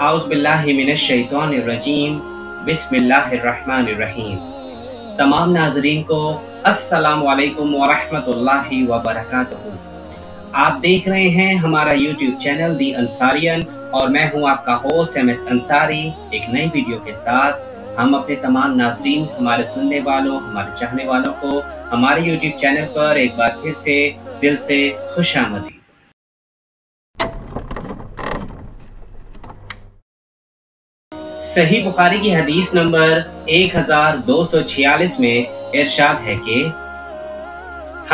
आउज़बिल्लाशैतरजीम बिस्मिल्लाहिर्रहमानिर्रहीम तमाम नाजरीन को अस्सलाम वालेकुम वरहमतुल्लाहि वबरकातुहू आप देख रहे हैं हमारा YouTube चैनल दी अंसारियन और मैं हूँ आपका होस्ट एम एस अंसारी एक नई वीडियो के साथ। हम अपने तमाम नाजरीन, हमारे सुनने वालों, हमारे चाहने वालों को हमारे यूट्यूब चैनल पर एक बार फिर से दिल से खुश सही बुखारी की हदीस नंबर 1246 में इरशाद है कि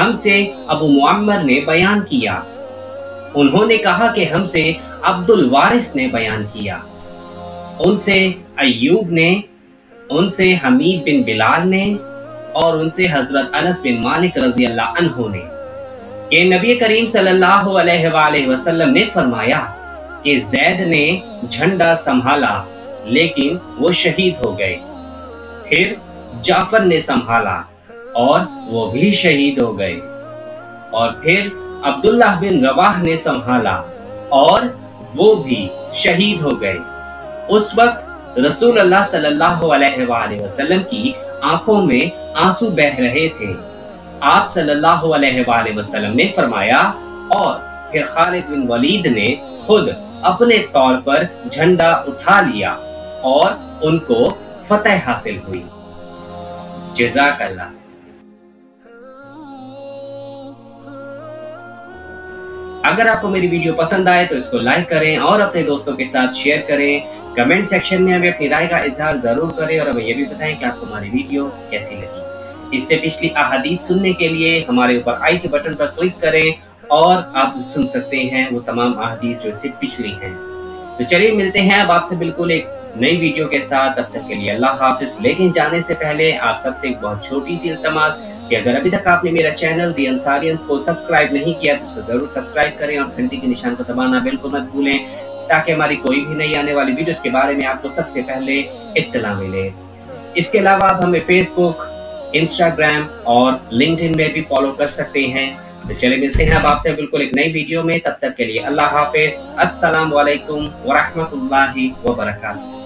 हमसे अबू मुअम्मर ने बयान किया। उन्होंने कहा कि हमसे अब्दुल वारिस ने बयान किया। उनसे अयूब ने उनसे हमीद बिन बिलाल ने और उनसे हज़रत अनस बिन मालिक रज़ी अल्लाह ने, कि नबी करीम सल्लल्लाहु अलैहि वसल्लम ने फरमाया कि जैद ने झंडा संभाला, लेकिन वो शहीद हो गए। फिर जाफ़र ने संभाला और वो भी शहीद हो गए। और फिर अब्दुल्ला बिन रवाह ने संभाला और वो भी शहीद हो गए। उस वक्त रसूल अल्लाह सल्लल्लाहु अलैहि वसल्लम की आँखों में आँसू बह रहे थे। आप सल्लल्लाहु अलैहि वसल्लम ने फरमाया, और फिर खालिद बिन वलीद ने खुद अपने तौर पर झंडा उठा लिया और उनको फतेह हासिल हुई। जजाकल्ला अगर आपको मेरी वीडियो पसंद आए तो इसको लाइक करें और अपने दोस्तों के साथ शेयर करें। कमेंट सेक्शन में हमें अपनी राय का इजहार ज़रूर करें और हमें यह भी बताएँ कि आपको हमारी वीडियो कैसी लगी। इससे पिछली अहादीस सुनने के लिए हमारे ऊपर आई के बटन पर क्लिक करें और आप सुन सकते हैं वो तमाम अहादीस जो इससे पिछली हैं। तो चलिए मिलते हैं अब आपसे बिल्कुल एक नई वीडियो के साथ। तब तक के लिए अल्लाह हाफिज। लेकिन जाने से पहले आप सबसे एक बहुत छोटी सी इल्तमास कि अगर अभी तक आपने मेरा चैनल दी अंसारियंस को सब्सक्राइब नहीं किया तो उसको ज़रूर सब्सक्राइब करें और घंटी के निशान को दबाना बिल्कुल मत भूलें, ताकि हमारी कोई भी नई आने वाली वीडियोस के बारे में आपको सबसे पहले इत्तला मिले। इसके अलावा आप हमें फेसबुक इंस्टाग्राम और लिंक्डइन में भी फॉलो कर सकते हैं। तो चले मिलते हैं अब आपसे बिल्कुल एक नई वीडियो में, तब तक के लिए अल्लाह हाफिज। अस्सलाम वालेकुम वरहमतुल्लाहि वबरकातुहू।